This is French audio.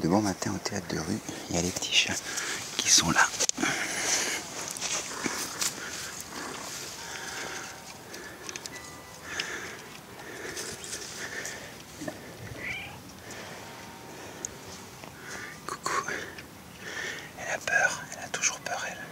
de bon matin au théâtre de rue, il y a les petits chats qui sont là. Coucou. Elle a peur, elle a toujours peur, elle.